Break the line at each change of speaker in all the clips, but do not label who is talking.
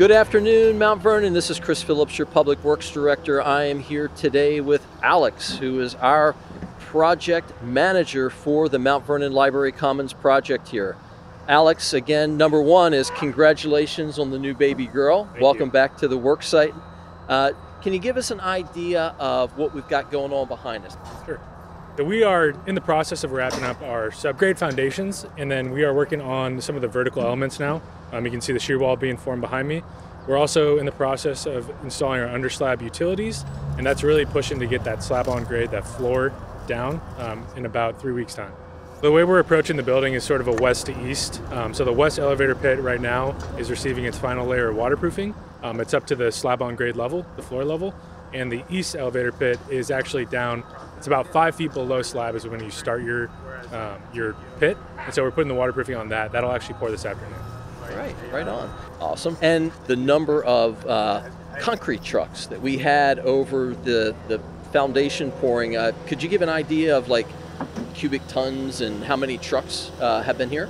Good afternoon, Mount Vernon. This is Chris Phillips, your Public Works Director. I am here today with Alex, who is our project manager for the Mount Vernon Library Commons project here. Alex, again, number one is congratulations on the new baby girl.
Thank
Welcome
you.
back to the work site. Uh, can you give us an idea of what we've got going on behind us?
Sure. So we are in the process of wrapping up our subgrade foundations, and then we are working on some of the vertical elements now. Um, you can see the shear wall being formed behind me. We're also in the process of installing our underslab utilities, and that's really pushing to get that slab on grade, that floor down um, in about three weeks' time. The way we're approaching the building is sort of a west to east. Um, so the west elevator pit right now is receiving its final layer of waterproofing. Um, it's up to the slab on grade level, the floor level, and the east elevator pit is actually down. It's about five feet below slab is when you start your um, your pit, and so we're putting the waterproofing on that. That'll actually pour this afternoon.
Right, right on. Awesome. And the number of uh, concrete trucks that we had over the, the foundation pouring, uh, could you give an idea of like cubic tons and how many trucks uh, have been here?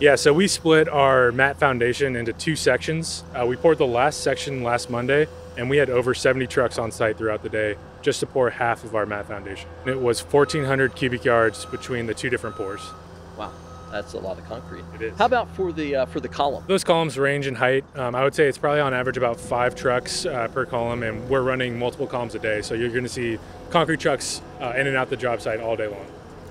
Yeah, so we split our mat foundation into two sections. Uh, we poured the last section last Monday, and we had over 70 trucks on site throughout the day just to pour half of our mat foundation. It was 1,400 cubic yards between the two different pours.
Wow, that's a lot of concrete.
It is.
How about for the uh, for the column?
Those columns range in height. Um, I would say it's probably on average about five trucks uh, per column, and we're running multiple columns a day. So you're going to see concrete trucks uh, in and out the job site all day long.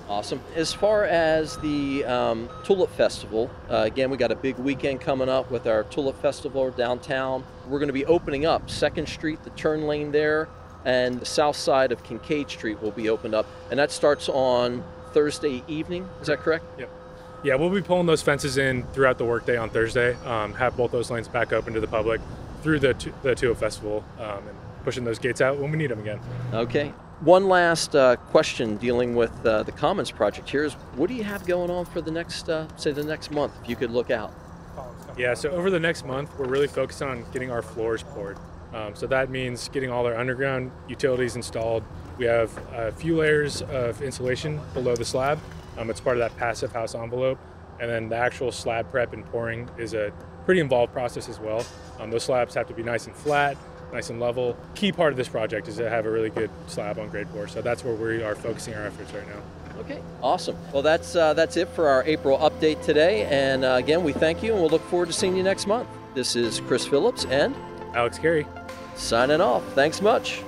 Awesome. As far as the um, Tulip Festival, uh, again, we got a big weekend coming up with our Tulip Festival downtown. We're going to be opening up Second Street, the turn lane there, and the south side of Kincaid Street will be opened up, and that starts on Thursday evening. Is that correct?
Yep. Yeah, we'll be pulling those fences in throughout the workday on Thursday. Um, have both those lanes back open to the public through the Tu- the Tulip Festival, um, and pushing those gates out when we need them again.
Okay. One last uh, question dealing with uh, the Commons project here is what do you have going on for the next, uh, say, the next month, if you could look out?
Yeah, so over the next month, we're really focused on getting our floors poured. Um, so that means getting all our underground utilities installed. We have a few layers of insulation below the slab. Um, it's part of that passive house envelope. And then the actual slab prep and pouring is a pretty involved process as well. Um, those slabs have to be nice and flat, nice and level. Key part of this project is to have a really good slab on grade pour. So that's where we are focusing our efforts right now.
Okay, awesome. Well, that's uh, that's it for our April update today. And uh, again, we thank you, and we'll look forward to seeing you next month. This is Chris Phillips, and
Alex Carey.
Signing off. Thanks much.